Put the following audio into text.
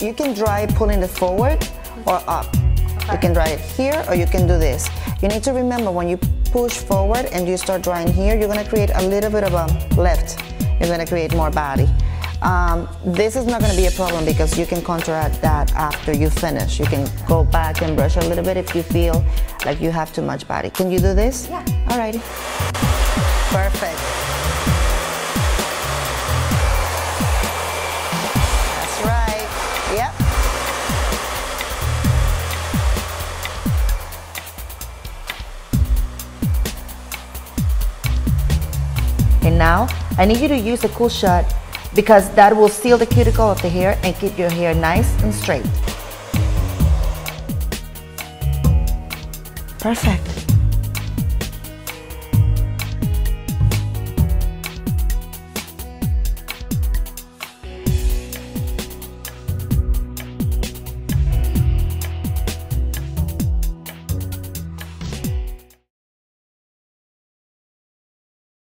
you can dry pulling it forward or up. You can dry it here or you can do this. You need to remember when you push forward and you start drying here, you're gonna create a little bit of a lift. You're gonna create more body. Um, this is not gonna be a problem because you can counteract that after you finish. You can go back and brush a little bit if you feel like you have too much body. Can you do this? Yeah. Alrighty. Perfect. And now, I need you to use a cool shot because that will seal the cuticle of the hair and keep your hair nice and straight. Perfect.